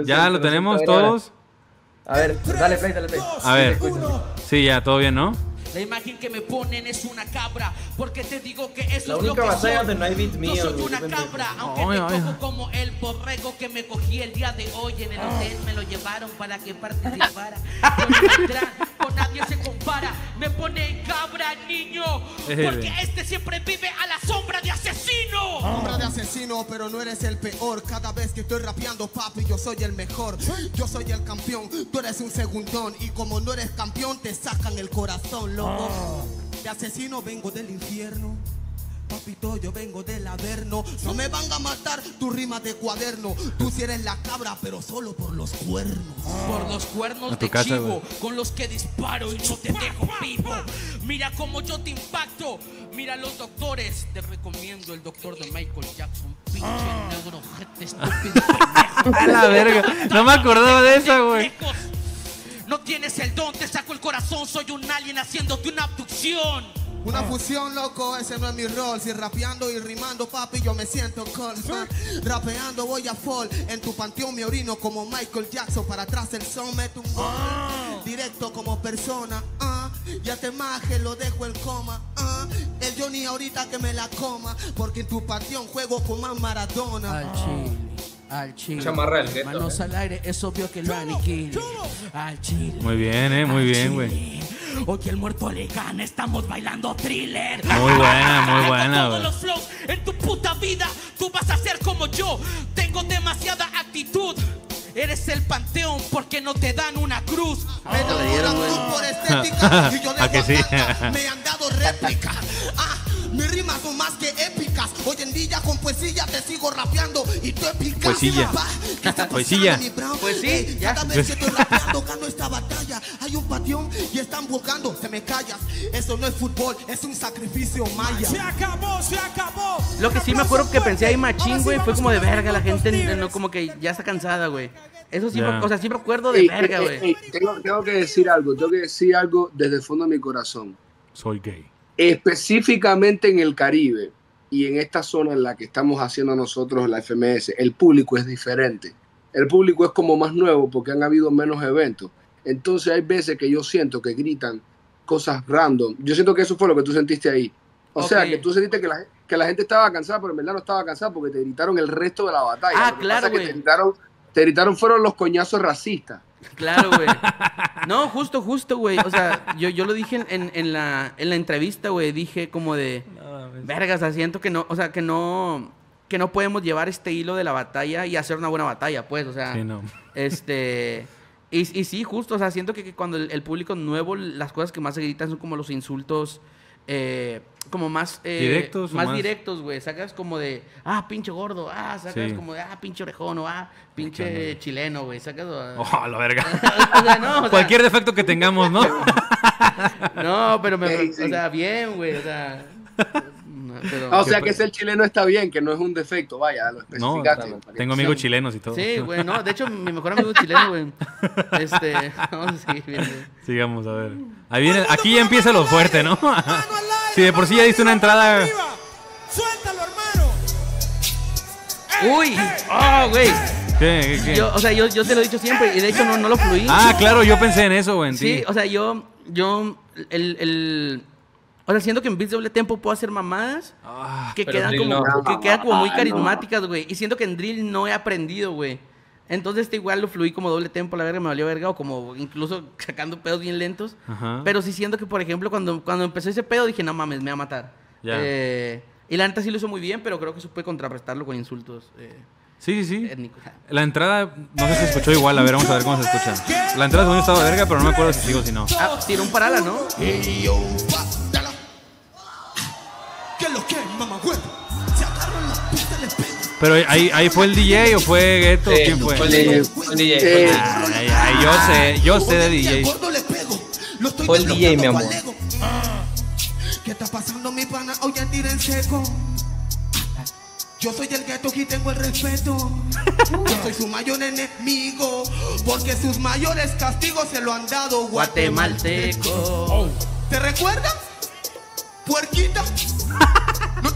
Ya lo tenemos todos. A ver, dale play, dale play. A ver. Sí, ya, todo bien, ¿no? La imagen que me ponen es una cabra, porque te digo que eso La es lo única que batalla soy. donde no hay beat mío, Yo soy güey, una de repente. cabra, aunque Ay, me ay. cojo como el borrego que me cogí el día de hoy en el hotel. Me lo llevaron para que participara. Con Beltrán, con nadie se compara. Me pone cabra, niño, porque este siempre vive a la sombra de asesino. Sombra de asesino, pero no eres el peor. Cada vez que estoy rapeando, papi, yo soy el mejor. Yo soy el campeón, tú eres un segundón. Y como no eres campeón, te sacan el corazón, loco. De asesino vengo del infierno. Papito, yo vengo del averno. No me van a matar tu rima de cuaderno. Tú si eres la cabra, pero solo por los cuernos. Por los cuernos de casa, chivo con los que disparo y no te dejo vivo. Mira cómo yo te impacto. Mira los doctores. Te recomiendo el doctor de Michael Jackson. Pinche negro, gente estúpido. A la verga. No me acordaba de esa, güey. No tienes el don, te saco el corazón. Soy un alien haciéndote una abducción. Una fusión, loco, ese no es mi rol. Si rapeando y rimando, papi, yo me siento cold. ah. Rapeando voy a fall. En tu panteón me orino como Michael Jackson. Para atrás el son mete un gol. Directo como persona. ah. Ya te maje, lo dejo en coma. ah. El Johnny ahorita que me la coma. Porque en tu panteón juego con más Maradona. Al chile, al chile. Chamarra del gueto, Manos al aire, es obvio que lo aniquile. Al chile. Muy bien, eh, muy bien, güey. Hoy que el muerto le gana, estamos bailando thriller. Muy buena, muy Tengo buena, todos güey. los flows en tu puta vida. Tú vas a ser como yo. Tengo demasiada actitud. Eres el panteón porque no te dan una cruz. Me devoran tú por estética y yo de ¿A que sí? Wakanda me han dado réplica. Ah, son más Hoy en día con poesía te sigo rapeando y tú. Pues sí, Ey, ya. Cada vez que estoy rapeando gano esta batalla. Hay un pateón y están buscando. Se me callas. Eso no es fútbol, es un sacrificio maya. Se acabó, se acabó. Lo que sí me acuerdo que pensé ahí machín, güey, fue como de verga, la gente no, como que ya está cansada, güey. Eso sí, Ya. me- o sea, sí me acuerdo de Ey, verga, ey, güey. ey, tengo, tengo que decir algo, tengo que decir algo desde el fondo de mi corazón. Soy gay. Específicamente en el Caribe y en esta zona en la que estamos haciendo nosotros la FMS, el público es diferente. El público es como más nuevo porque han habido menos eventos. Entonces hay veces que yo siento que gritan cosas random. Yo siento que eso fue lo que tú sentiste ahí. O sea, que tú sentiste que la, que la gente estaba cansada, pero en verdad no estaba cansada porque te gritaron el resto de la batalla. Ah, Lo que claro, pasa es que güey. Te gritaron, te gritaron fueron los coñazos racistas. Claro, güey. No, justo, justo, güey. O sea, yo, yo lo dije en, en- en la, en la entrevista, güey. Dije como de, verga, o sea, siento que no, o sea, que no, que no podemos llevar este hilo de la batalla y hacer una buena batalla, pues, o sea. Sí, no. Este. Y, y sí, justo, o sea, siento que, que cuando el, el público nuevo, las cosas que más se gritan son como los insultos, eh, como más. eh, Directos Más, más- directos, güey. Sacas como de, ah, pinche gordo, ah, sacas Sí. como de, ah, pinche orejón, o ah, pinche chileno, güey. Sacas. Oh, la verga. o sea, no, o sea, Cualquier defecto que tengamos, ¿no? No, pero me. Sí. O sea, bien, güey, o sea. Pero- O sea que ser chileno está bien, que no es un defecto, vaya, lo especificaste. tengo amigos chilenos y todo. Sí, güey, no. De hecho, mi mejor amigo es chileno, güey. Este. Vamos a seguir viendo. Sigamos, a ver. Ahí viene, aquí ya empieza lo fuerte, ¿no? Si de por sí ya diste una entrada. Suéltalo, hermano. Uy, oh, güey. ¿Qué, qué, qué? Yo, o sea, yo, yo te lo he dicho siempre y de hecho no, no lo fluí. Ah, claro, yo pensé en eso, güey. Sí, o sea, yo, yo, el, el, o sea, siento que en beats doble tempo puedo hacer mamadas Ah, que pero quedan como, no. que quedan como muy Ah, no. carismáticas, güey. Y siento que en drill no he aprendido, güey. Entonces este igual lo fluí como doble tempo, la verga me valió verga, o como incluso sacando pedos bien lentos. Ajá. Pero sí siento que, por ejemplo, cuando, cuando empezó ese pedo dije, no mames, me va a matar. Ya. Eh, y la neta sí lo hizo muy bien, pero creo que supe contrarrestarlo con insultos eh, Sí, sí, sí. étnicos. La entrada, no sé si se escuchó igual. A ver, vamos a ver cómo se escucha. La entrada según yo estaba de verga, pero no me acuerdo si sigo o si no. Ah, tiró un parala, ¿no? Ey, yo, pa, dala. ¿Qué es lo que, mamá huevo? Se agarran la pista, les pego. Pero ahí, ahí fue el DJ o fue Gueto, Sí, ¿quién fue? Fue el DJ. Fue el DJ. Eh, DJ. Ay, ay, yo sé, yo sé de DJ. Fue el DJ, mi amor. Lego. ¿Qué está pasando, mi pana? Oye, tira en seco. Yo soy el gueto y tengo el respeto. Yo soy su mayor enemigo. Porque sus mayores castigos se lo han dado Guatemalteco. ¿Te recuerdas? Puerquita.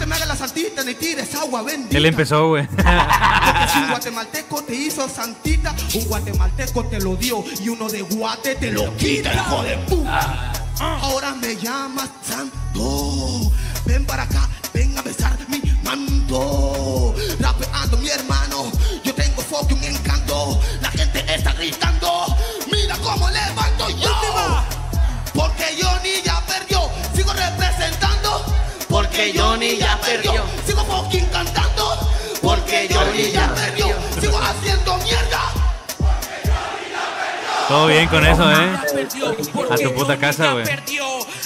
Te me hagas la santita ni tires agua bendita. Él empezó, güey. Porque Si un guatemalteco te hizo santita, un guatemalteco te lo dio y uno de guate te lo quita, hijo de puta. Ahora me llamas santo. Ven para acá, ven a besar mi manto. Rapeando mi hermano, yo tengo foco un encanto. La gente está gritando, Porque Johnny ya perdió, sigo fucking cantando. Porque Johnny ya perdió, sigo haciendo mierda. Todo bien con eso, ¿eh? A tu puta casa, güey.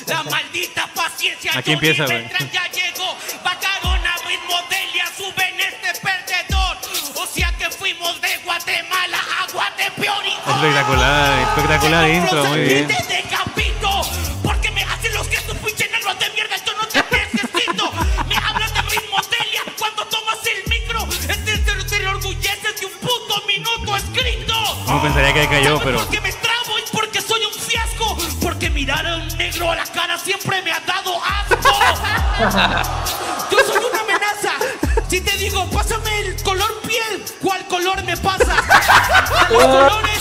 La maldita paciencia. Aquí empieza, güey. Ya llegó. Bajaron a ritmo Delia, suben este perdedor. O sea que fuimos de Guatemala a Guatepeori. Espectacular, espectacular intro, muy bien. No pensaría que cayó, ¿Sabes pero. por qué me trabo y porque soy un fiasco? Porque mirar a un negro a la cara siempre me ha dado asco. Yo soy una amenaza. Si te digo, pásame el color piel, ¿cuál color me pasa? ¿A los colores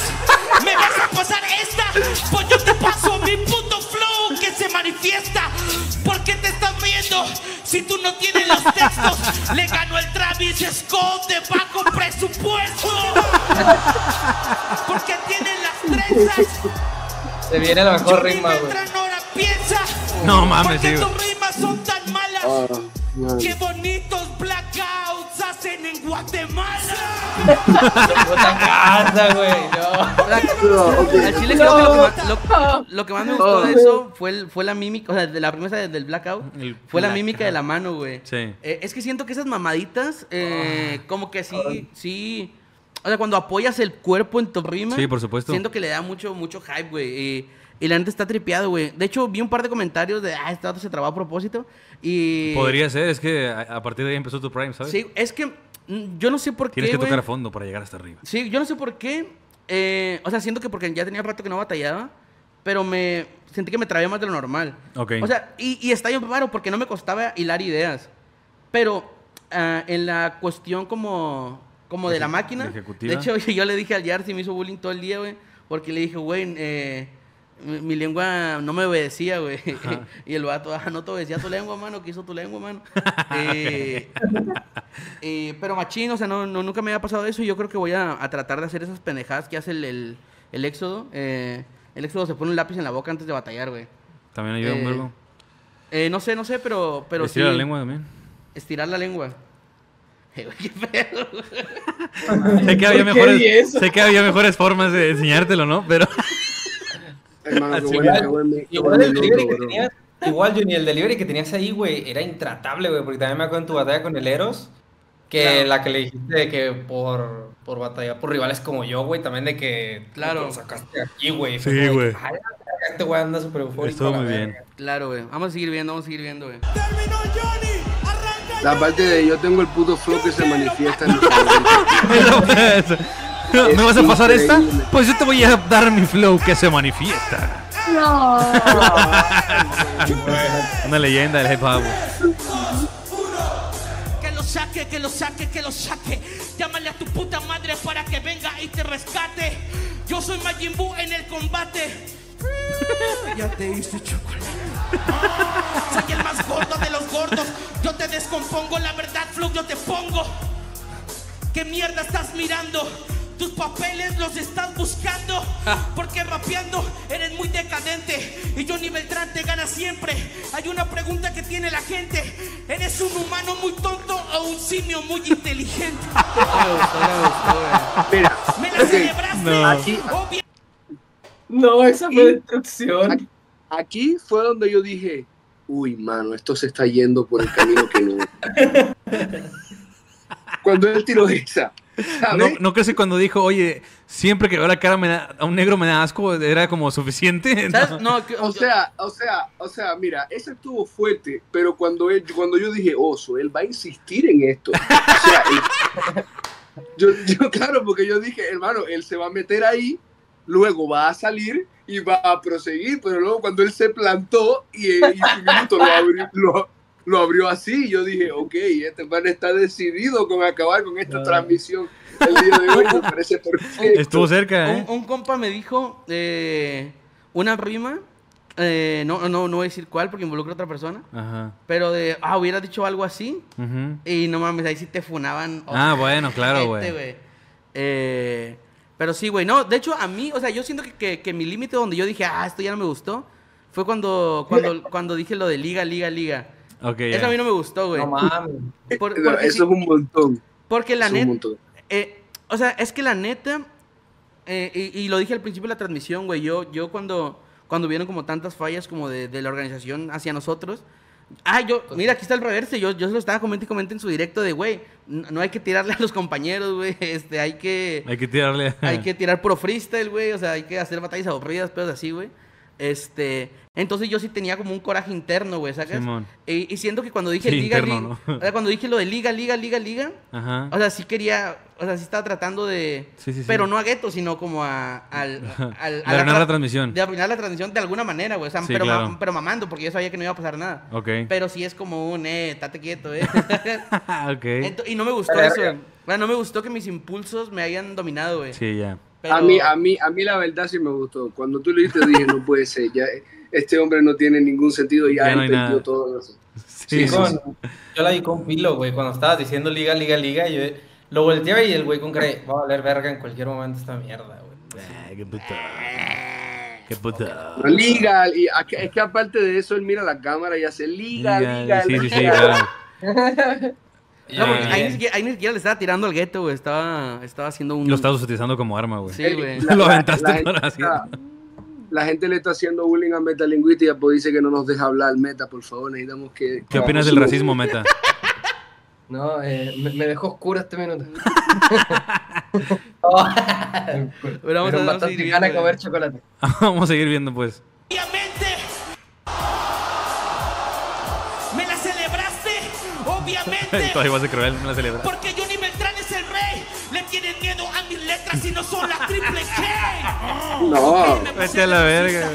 me vas a pasar esta? Pues yo te paso mi puto flow que se manifiesta. ¿Por qué te estás viendo? Si tú no tienes los textos, le ganó el Travis Scott de bajo presupuesto. Porque tienen las trenzas. Se viene la mejor Johnny rima, güey. Piensa. No mames, Porque tus güey. rimas son tan malas. Ah. Qué bonitos blackouts hacen en Guatemala. Puta casa, güey. No. No. Al chile creo que lo que, más, lo, lo que más me gustó Oh. de eso fue, el- fue la mímica, o sea, de la primera del- del blackout, El fue la mímica de la mano, güey. Sí. Eh, es que siento que esas mamaditas, eh, como que sí, sí, o sea, cuando apoyas el cuerpo en tu rima, Sí, por supuesto. siento que le da mucho, mucho hype, güey. Y, y la gente está tripeado, güey. De hecho, vi un par de comentarios de, ah, este dato se trabó a propósito. Y... Podría ser, es que a, a partir de ahí empezó tu prime, ¿sabes? Sí, es que mm, yo no sé por Tienes qué, que güey. tocar a fondo para llegar hasta arriba. Sí, yo no sé por qué. eh, o sea, siento que porque ya tenía rato que no batallaba, pero me sentí que me trabé más de lo normal. Ok. O sea, y, y está bien raro porque no me costaba hilar ideas. Pero ah, en la cuestión como, como de la máquina, ejecutiva. de hecho, yo le dije al Yarsi, me hizo bullying todo el día, güey, porque le dije, güey, eh, mi, mi lengua no me obedecía, güey. y el vato, ah, no te obedecía tu lengua, mano, ¿qué hizo tu lengua, mano? Eh, eh, pero machín, o sea, no, no- nunca me había pasado eso y yo creo que voy a, a tratar de hacer esas pendejadas que hace el, el, el éxodo. Eh, el éxodo se pone un lápiz en la boca antes de batallar, güey. También ayuda un Eh, verbo. No sé, no sé, pero, pero Estira sí. la lengua también. Estirar la lengua. Güey, qué pedo. Sé que, había ¿Por qué mejores, di eso? sé que había mejores formas de enseñártelo, ¿no? Pero Igual el delivery que tenías, igual Johnny, el delivery que tenías ahí, güey, era intratable, güey, porque también me acuerdo en tu batalla con el Eros, que Claro. la que le dijiste de que por, por batalla por rivales como yo, güey, también de que Claro. lo sacaste aquí, güey. Sí, güey. que, "Ay, la verga, Este güey anda súper eufórico. estuvo muy verga". bien. Claro, güey. Vamos a seguir viendo, vamos a seguir viendo, güey. Terminó Johnny. La parte de yo tengo el puto flow que se manifiesta en mi Eso- ¿Me vas a pasar esta? Pues yo te voy a dar mi flow que se manifiesta. Una leyenda del hip hop. Que lo saque, que lo saque, que lo saque. Llámale a tu puta madre para que venga y te rescate. Yo soy Majin Buu en el combate. Ya te hice chocolate. Soy el más gordo de los gordos. Yo te descompongo, la verdad, Flow, yo te pongo. ¿Qué mierda estás mirando? Tus papeles los estás buscando. Porque rapeando eres muy decadente. Y Johnny Beltrán te gana siempre. Hay una pregunta que tiene la gente. ¿Eres un humano muy tonto o un simio muy inteligente? Me gustó, me gustó, güey. Mira, ¿Me la celebraste? No. Aquí-. No, esa fue destrucción. Aquí- aquí fue donde yo dije, uy, mano, esto se está yendo por el camino que no. Cuando él tiró esa, ¿No. ¿No crees que cuando dijo, oye, siempre que veo la cara me da- a un negro me da asco, era como suficiente? ¿Sabes? No, que- O sea, o sea, o sea, mira, ese estuvo fuerte, pero cuando él, cuando yo dije oso, él va a insistir en esto. O sea, él- yo, yo, claro, porque yo dije, hermano, él se va a meter ahí, luego va a salir y va a proseguir, pero luego cuando él se plantó y, y su minuto lo abrió, lo- lo abrió así. Yo dije, ok, este man está decidido con acabar con esta transmisión el día de hoy. Me parece perfecto. Estuvo cerca, ¿eh? Un, un compa me dijo eh, una rima, eh, no, no, no voy a decir cuál porque involucra a otra persona, Ajá. pero de, ah, hubiera dicho algo así y no mames, ahí sí te funaban. Ah, bueno, claro, ojete, güey. Eh, pero sí, güey, no, de hecho a mí, o sea, yo siento que, que, que mi límite donde yo dije, ah, esto ya no me gustó, fue cuando, cuando, cuando dije lo de liga, liga, liga. Ok, Eso ya. a mí no me gustó, güey. No mames. Por- No, eso sí- es un montón. porque la neta, eh, o sea, es que la neta, eh, y, y lo dije al principio de la transmisión, güey, yo, yo cuando, cuando vieron como tantas fallas como de, de la organización hacia nosotros, ah, yo, mira, aquí está el reverse, yo, yo se lo estaba comentando y comenté en su directo de, güey, no, no hay que tirarle a los compañeros, güey, este, hay que, Hay que tirarle. hay que tirar pro freestyle, güey, o sea, hay que hacer batallas aburridas, pedos así, güey. Este, entonces yo sí tenía como un coraje interno, güey, ¿sacas? Simón. Y, y siento que cuando dije Sí, liga, interno, liga, o sea, cuando dije lo de liga, liga, liga, liga, Ajá. o sea, sí quería, o sea, sí estaba tratando de, Sí, sí, sí. pero no a gueto, sino como a, al, al- De a arruinar tra- la transmisión. De arruinar la transmisión de alguna manera, güey, o sea, Sí, pero, ma- claro. pero mamando, porque yo sabía que no iba a pasar nada. Ok. Pero sí es como un, eh, estate quieto, eh. ok. Ento- y no me gustó eso. Bueno, no me gustó que mis impulsos me hayan dominado, güey. Sí, ya. Pero- A, mí, a, mí, a mí la verdad sí me gustó. Cuando tú lo dijiste dije, no puede ser. Ya, este hombre no tiene ningún sentido. Ya, Ya no él perdió todo eso. Sí, sí, Con- sí. Yo la vi con Pilo, güey, cuando estabas diciendo liga, liga, liga, yo lo volteaba y el güey con cara va a valer verga en cualquier momento esta mierda, güey. Ah, qué puto. Qué puto. Legal. Y es que aparte de eso, él mira la cámara y hace legal, Liga, legal. Sí, No, porque Ah, ahí, ni siquiera, ahí ni siquiera le estaba tirando al gueto, güey. Estaba, estaba haciendo un. Lo estás utilizando como arma, güey. Sí, güey. La- Lo la- aventaste la gente para así. está- La gente le está haciendo bullying a Metalingüística, pues dice que no nos deja hablar. Meta, por favor, necesitamos que... ¿Qué opinas del racismo, Meta? No, eh, me, me dejó oscuro este minuto. Pero vamos a- Pero vamos a viendo, comer güey. chocolate. Vamos a seguir viendo, pues. Obviamente. Todavía vas a cruel, no la celebra. Porque Johnny Beltrán es el rey. Le tienen miedo a mis letras y no son las triple K. No. Vete a la verga.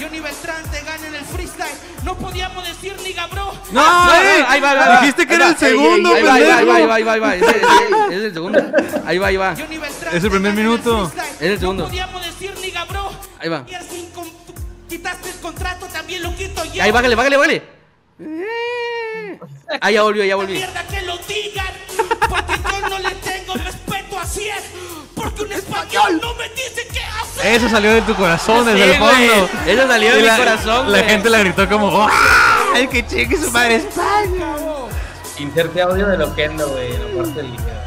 Johnny Beltrán te gana en el freestyle. No podíamos decir liga, bro. ¡No! No, eh! no, ahí va, ahí va. Dijiste que era el segundo, Ahí va, ahí va, ahí va, ahí va, ahí va, ahí va. Ese- ese- ese es el segundo. Ahí va, ahí va. Johnny Beltrán Es el primer minuto. Es el segundo. No podíamos decir liga, bro. Ahí va. Y quitaste el contrato, también lo quito yo. Ahí, bájale, bájale, bájale. Ahí ya volvió, ya volvió. Mierda que lo digan, porque yo no le tengo respeto así es, porque un español no me dice qué hacer. Eso salió de tu corazón, desde Sí, el fondo. güey. Eso salió de Y mi la- corazón, La güey. gente la gritó como, ¡ah! ¡El que cheque su madre España! Inserte audio de Loquendo, güey, en la parte del liga.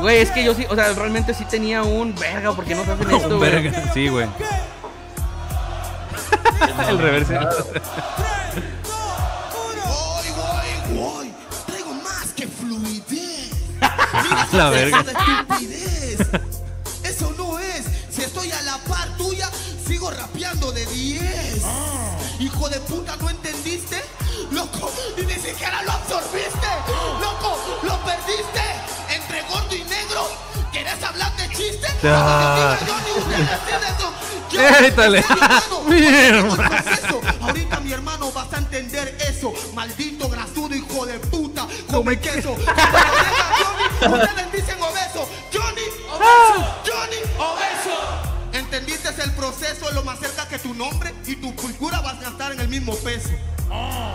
Güey, es que yo sí, o sea, realmente sí tenía un verga, ¿por qué no se hacen esto, güey? Verga. Sí, güey. El reverse. La verga. estupidez. Eso no es. Si estoy a la par tuya, sigo rapeando de 10. Hijo de puta, ¿no entendiste? Loco, y ni siquiera lo absorbiste. Loco, lo perdiste. Entre gordo y negro, ¿querés hablar de chiste? Ah. Cuando te yo, ni ustedes eso. Ahorita mi hermano vas a entender eso. Maldito grasudo hijo de puta. Come queso. Ustedes dicen obeso. Johnny, obeso. Johnny, obeso. ¿Entendiste el proceso? Lo más cerca que tu nombre y tu cultura vas a estar en el mismo peso.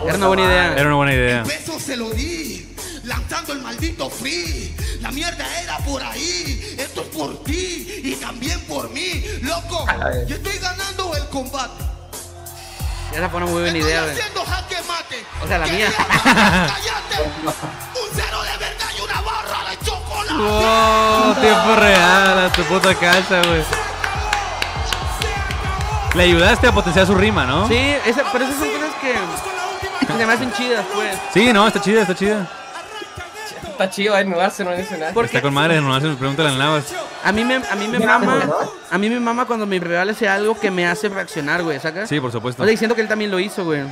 Era una buena idea. Era una buena idea. El peso se lo di, lanzando el maldito free. La mierda era por ahí. Esto es por ti y también por mí. Loco, yo estoy ganando el combate. Esa fue una muy buena Estoy idea, güey. haciendo jaque mate. O sea, la mía. Cállate. Un cero de verdad y una barra de. Oh, tiempo real a tu puta casa, güey. Le ayudaste a potenciar su rima, ¿no? Sí, esa, pero esas son cosas que, que se me hacen chidas, pues. Sí, no, está chida, está chida. Está chido desnudarse, no dice nada. Porque Está con madre, no hacen pregúntale al Navas. a mí me, a mí me mama, a mí me mama cuando mi rival hace algo que me hace reaccionar, güey, ¿sacas? Sí, por supuesto. O sea, y siento que él también lo hizo, güey.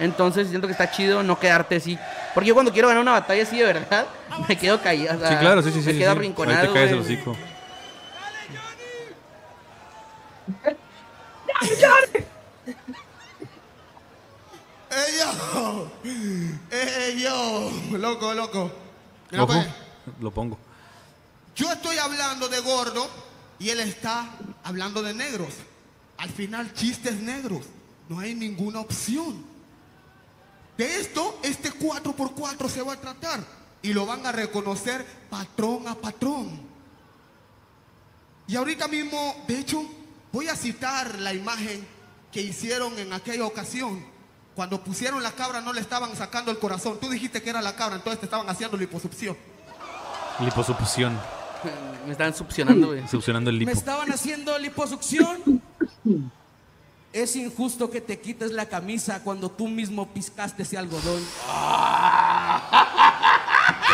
Entonces siento que está chido no quedarte así. Porque yo cuando quiero ganar una batalla así de verdad, me quedo callado. o sea, Sí, claro, sí, sí, sí. Me sí, quedo sí. arrinconado. Ahí te caes el hocico. Ella, Eh, yo, loco, loco. Pues, lo pongo. yo estoy hablando de gordo y él está hablando de negros. Al final, chistes negros. No hay ninguna opción. De esto, este 4x4 se va a tratar. Y lo van a reconocer patrón a patrón. Y ahorita mismo, de hecho, voy a citar la imagen que hicieron en aquella ocasión. Cuando pusieron la cabra no le estaban sacando el corazón. Tú dijiste que era la cabra, entonces te estaban haciendo liposucción. Liposucción. Me estaban succionando, güey. Succionando el Me lipo. estaban haciendo liposucción. Es injusto que te quites la camisa cuando tú mismo piscaste ese algodón.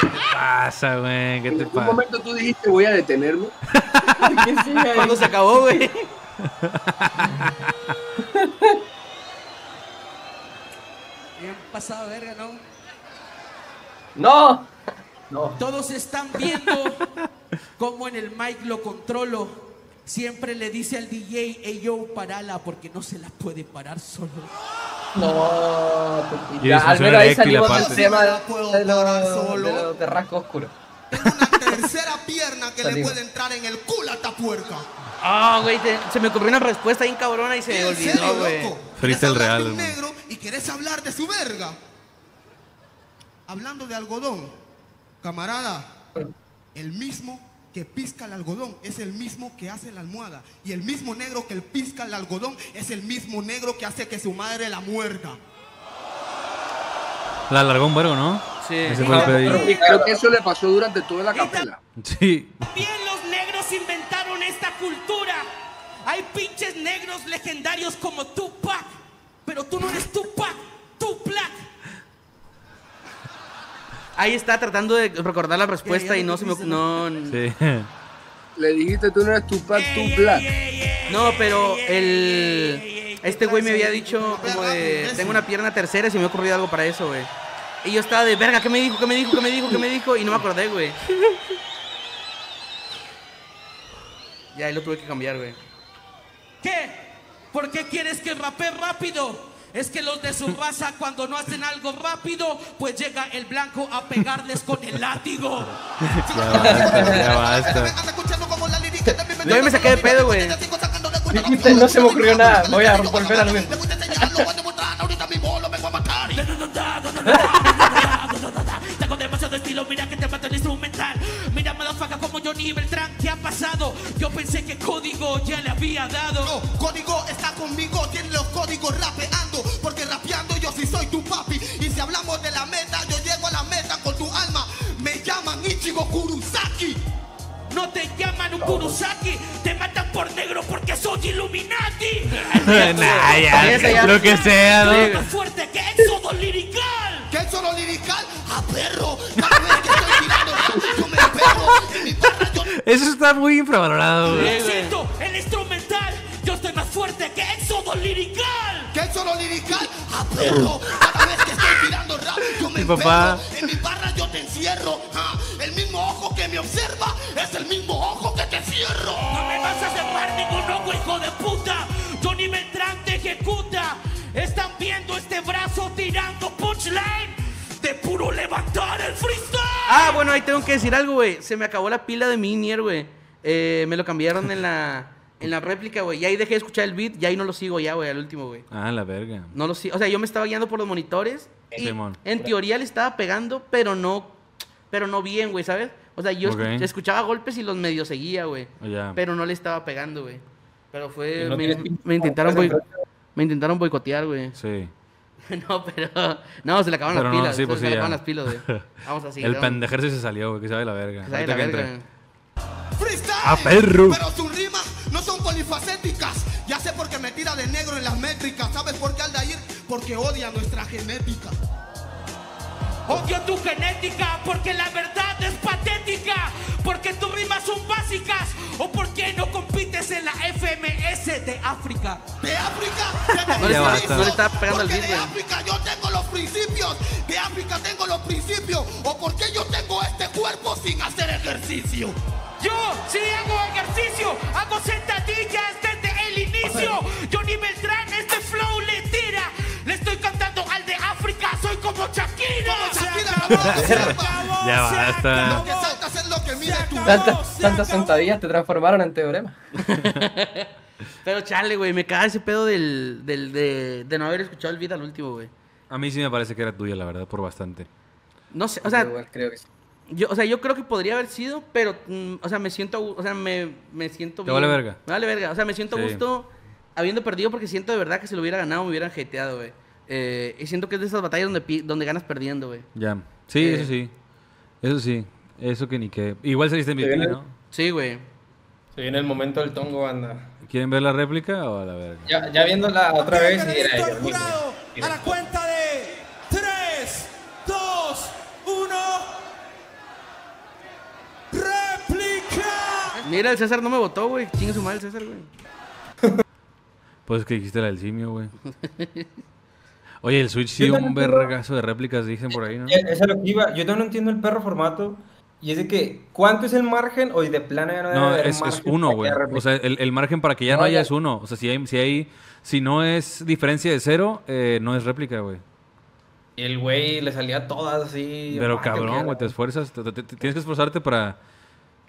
¿Qué te pasa, güey? ¿Qué En te algún pasa? momento tú dijiste voy a detenerme. Cuando se acabó, güey. Bien pasado, verga, ¿no? ¡No! No. Todos están viendo cómo en el mic lo controlo. Siempre le dice al DJ, hey yo, parala, porque no se la puede parar solo. No, Y ya, al menos ahí salimos del tema puedo de lo, parar de solo. lo de rasgo oscuro. Tengo una tercera pierna que le puede entrar en el culo a esta puerca. Ah, güey, te- se me ocurrió una respuesta bien cabrona y se me ¿En olvidó, serio, güey. loco? Freestyle ¿Quieres hablar real, de un hermano. negro y quieres hablar de su verga. Hablando de algodón, camarada, el mismo que pisca el algodón es el mismo que hace la almohada. Y el mismo negro que el pisca el algodón es el mismo negro que hace que su madre la muerda. La alargó un vergo, ¿no? Sí. Ese fue el pedillo. Y creo que eso le pasó durante toda la capela. Sí. También los negros inventaron esta cultura. Hay pinches negros legendarios como Tupac. Pero tú no eres Tupac. Ahí está tratando de recordar la respuesta y no se me... No, Sí. Le dijiste tú no eres Tupac, tu black. no pero el... Este güey me había dicho como de... Tengo una pierna tercera y se me ha ocurrido algo para eso, güey. Y yo estaba de, verga, ¿qué me dijo? ¿Qué me dijo? ¿Qué me dijo? ¿Qué me dijo? Y no me acordé, güey. Ya, ahí lo tuve que cambiar, güey. ¿Qué? ¿Por qué quieres que rapee rápido? Es que los de su raza cuando no hacen algo rápido, pues llega el blanco a pegarles con el látigo. Ya basta, ya basta. Yo me saqué de pedo, güey. Dijiste, no se me ocurrió nada. Voy a volver a lo mismo. Mira que te mato el instrumental. Mira, motherfucker, como Johnny Beltrán, ¿qué ha pasado? Yo pensé que código ya le había dado. No, código está conmigo, tiene los códigos rapeando, porque rapeando yo sí soy tu papi. Y si hablamos de la meta, yo llego a la meta con tu alma. Me llaman Ichigo Kurosaki. No te llaman un Kurosaki, te matan por negro porque soy Illuminati. Nah, ya. Lo que sea, más fuerte que Éxodo Lirical. ¿Qué es solo lirical? ¡A perro! Cada vez que estoy tirando rap, yo me pego. En mi barra yo Eso está muy infravalorado, güey. Siento el instrumental, yo estoy más fuerte que Éxodo Lirical. ¿Qué es solo lirical? ¡A perro! Cada vez que estoy tirando rap, yo me papá. En mi barra yo te encierro. Ah, El mismo ojo que me observa es el mismo ojo que te cierro. No me vas a cerrar ningún ojo, hijo de puta. Johnny Beltrán te ejecuta. Están viendo este brazo tirando punchline de puro levantar el freestyle. Ah, bueno, ahí tengo que decir algo, güey. Se me acabó la pila de Minier, güey. Eh, me lo cambiaron en la, en la réplica, güey. Y ahí dejé de escuchar el beat y ahí no lo sigo ya, güey, al último, güey. Ah, la verga. No lo sigo. O sea, yo me estaba guiando por los monitores. Y Simón. en teoría le estaba pegando, pero no, pero no bien, güey, ¿sabes? O sea, yo escuchaba golpes y los medio seguía, güey. Oh. Pero no le estaba pegando, güey. Pero fue. No me, intentaron me intentaron boicotear, güey. Sí. No, pero. No, se le acaban Pero las no, pilas. sí, se pues le sí, acaban ya. las pilas, güey. Vamos así. El vamos. pendejerse se salió, güey, que sabe la verga. Que sabe la que verga. Freestyle. ¡A perro! Pero sus rimas no son polifacéticas. Ya sé por qué me tira de negro en las métricas. ¿Sabes por qué Aldair? Porque odia nuestra genética. Odio tu genética porque la verdad es patética. Porque tus rimas son básicas. O porque no compites en la FMS de África. De África, No le no le estaba pegando Porque beat, de. África yo tengo los principios. De África tengo los principios. O porque yo tengo este cuerpo sin hacer ejercicio. Yo sí hago ejercicio, hago sentadillas desde el inicio. Johnny Beltrán, este flow le África, soy como Ya basta. Lo que saltas es lo que mide tu Tantas, tantas sentadillas te transformaron en teorema. Pero chale, güey, me caga ese pedo del, del, de, de no haber escuchado el beat al último, güey. A mí sí me parece que era tuya, la verdad, por bastante. No sé, o sea, igual creo que sí. yo, o sea, yo creo que podría haber sido, pero, mm, o sea, me siento, o sea, me, me siento Te vale verga. Me vale verga, o sea, me siento a Sí. gusto habiendo perdido porque siento de verdad que si lo hubiera ganado me hubieran hateado, güey. Eh, y siento que es de esas batallas donde, donde ganas perdiendo, güey. Ya. Sí, Eh. eso sí. Eso sí. Eso que ni que. Igual saliste en viene- ¿no? Sí, güey. Se viene el momento del tongo, banda. ¿Quieren ver la réplica o a la verga? Ya, ya viéndola otra vez y era a la cuenta de 3, 2, 1. Réplica. Mira, el César no me votó, güey. Chingue su madre el César, güey. Pues es que dijiste la del simio, güey. Oye, el Switch sí un vergazo de réplicas, dicen por ahí, ¿no? Ya, Eso es lo que iba. Yo también no entiendo el perro formato. Y es de que, ¿cuánto es el margen? O de plano ya no debe No, haber es, es uno, güey. O sea, el, el margen para que ya no, No, haya ya- es uno. O sea, si hay, si hay, si no es diferencia de cero, eh, no es réplica, güey. El güey le salía todas así. Pero cabrón, güey, te esfuerzas, te- te- te- tienes que esforzarte para,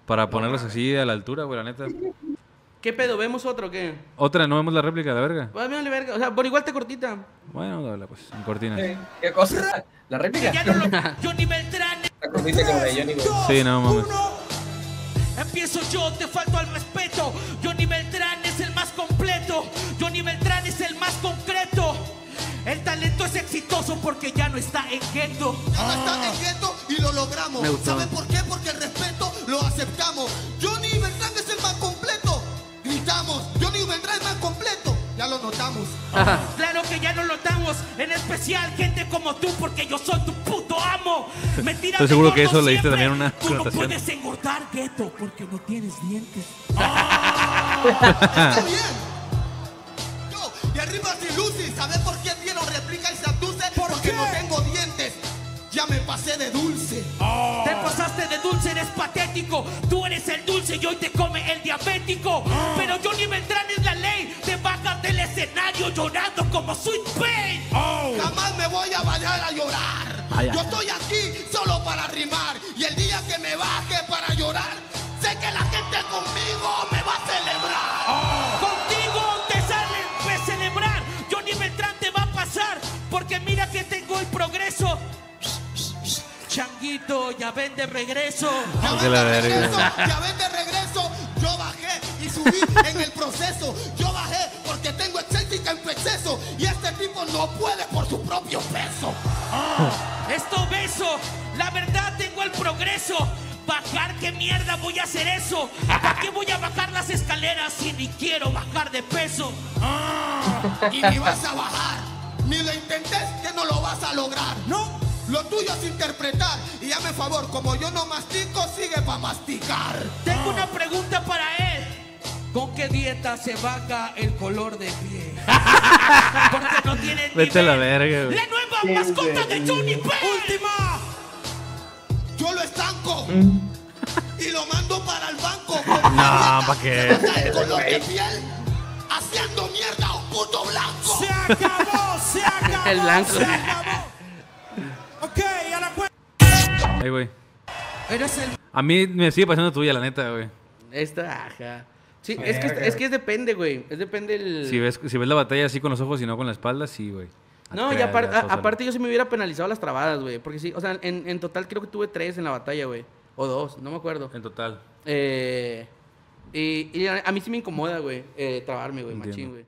para ponerlas así a la altura, güey, la neta. ¿Qué pedo? ¿Vemos otro o qué? Otra, no vemos la réplica, la verga. Pues a mí me vale verga. O sea, por igual te cortita. Bueno, dale, pues, en cortinas. ¿Qué cosa? ¿La réplica? Ya no lo... Johnny Beltrán, La cortita como de Johnny. Sí, no mames. empiezo yo, te falto al respeto. Johnny Beltrán es el más completo. Johnny Beltrán es el más concreto. El talento es exitoso porque ya no está en gueto. Ya no está en gueto y lo logramos. ¿Saben por qué? Porque el respeto lo aceptamos. Johnny Beltrán es el más completo. Gritamos, Johnny es más completo. Ya lo notamos. Claro que ya no lo damos, en especial gente como tú, porque yo soy tu puto amo. Mentira Estoy seguro que eso le diste también una Tú no connotación. puedes engordar, gueto, porque no tienes dientes. Está bien. Yo, y arriba sin Lucy, ¿sabes por qué Diego replica y se abduce? Porque no tengo dientes. Ya me pasé de dulce. Eres patético. Tú eres el dulce y hoy te come el diabético. Pero Johnny Beltrán es la ley. Te bajas del escenario llorando como Sweet Pain. Jamás me voy a bañar a llorar. Yo estoy aquí solo para rimar. Y el día que me baje para llorar, sé que la gente conmigo me Changuito, ya ven de regreso. Ya ven de regreso, ya ven de regreso. Yo bajé y subí en el proceso. Yo bajé porque tengo excéntrica en tu exceso. Y este tipo no puede por su propio peso. Esto beso, la verdad tengo el progreso. Bajar, qué mierda voy a hacer eso. ¿Para qué voy a bajar las escaleras si ni quiero bajar de peso? Y ni vas a bajar. Ni lo intentes que no lo vas a lograr. No. Lo tuyo es interpretar. Y hazme favor, como yo no mastico, sigue para masticar. Tengo una pregunta para él. ¿Con qué dieta se baja el color de piel? Porque no tiene Vete a la verga, güey. La nueva mascota de Johnny Pérez. Última. Yo lo estanco. Y lo mando para el banco. No, ¿pa' qué? El color de piel. Haciendo mierda a un puto blanco. Se acabó, se acabó. El blanco. Se acabó. Ok, a la. Ay, güey. Eres el A mí me sigue pasando tuya, la neta, güey. Esta, ajá. Sí, es que, es que es depende, güey. Es depende el... Si ves, si ves la batalla así con los ojos y no con la espalda, sí, güey. No, y Acá, apar- ya, a- aparte yo sí me hubiera penalizado las trabadas, güey. Porque sí, o sea, en, en total creo que tuve tres en la batalla, güey. O dos, no me acuerdo. En total. Eh, y, y a a mí sí me incomoda, güey, eh, trabarme, güey, machín, güey.